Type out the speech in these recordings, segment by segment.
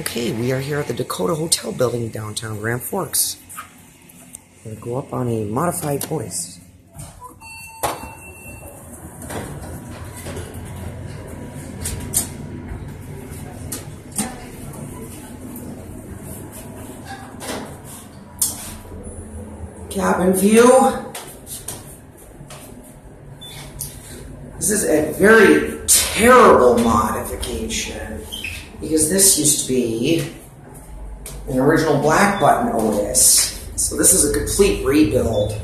Okay, we are here at the Dacotah Hotel building downtown Grand Forks. We're gonna go up on a modified Otis. Cabin view. This is a very terrible modification because this used to be an original black button Otis. So this is a complete rebuild.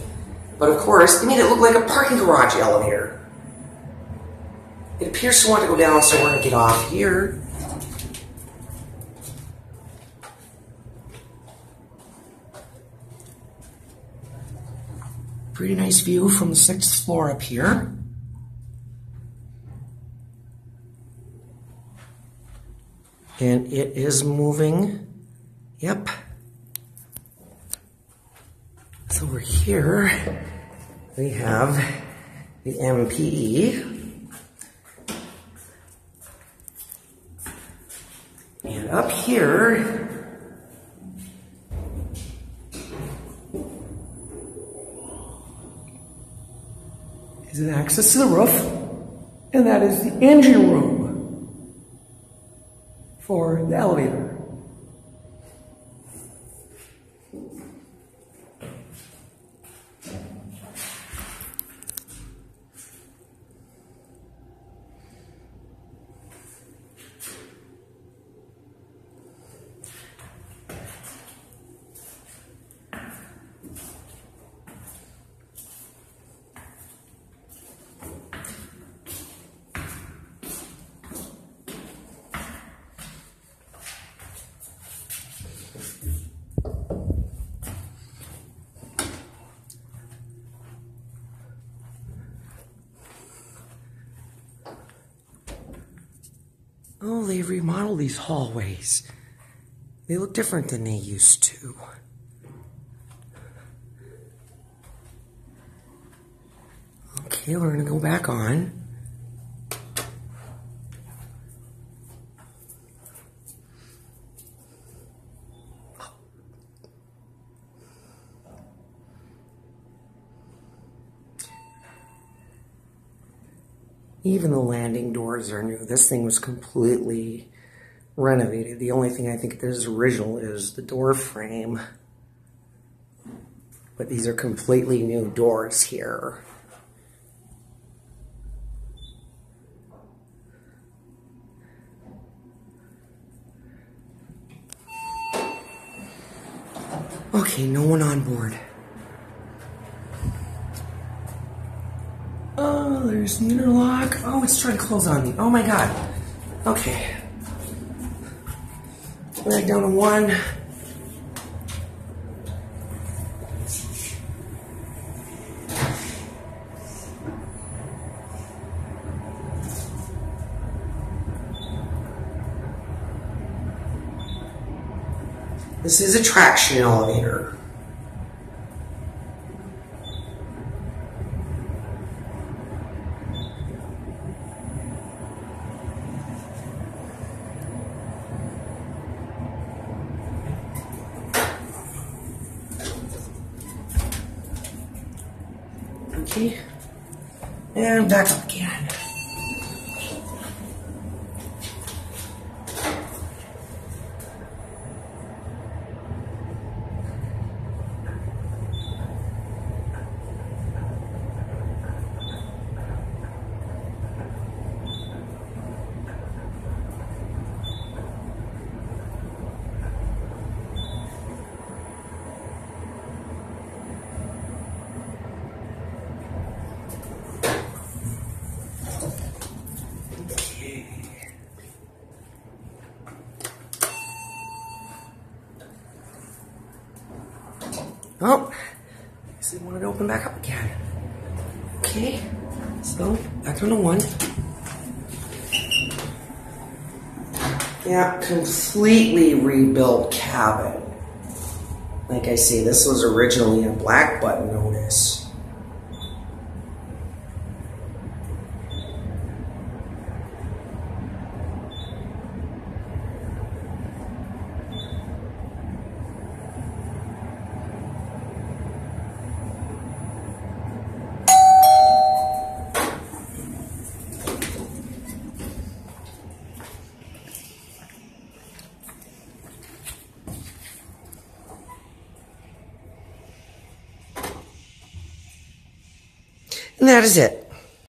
But of course, they made it look like a parking garage elevator. It appears to want to go down, so we're gonna get off here. Pretty nice view from the sixth floor up here. And it is moving. Yep. So we're here. We have the MPE. And up here, is an access to the roof, and that is the engine room for the elevator. Oh, they remodeled these hallways. They look different than they used to. Okay, we're gonna go back on. Even the landing doors are new. This thing was completely renovated. The only thing I think that is original is the door frame. But these are completely new doors here. Okay, no one on board. Oh, there's the interlock. Oh, it's trying to close on me. Oh my god. Okay. Back down to one. This is a traction elevator. Okay. And back up again. Oh, guess they wanted to open back up again. Okay, so back on the one. Yeah, completely rebuilt cabin. Like I say, this was originally a black button Otis. And that is it.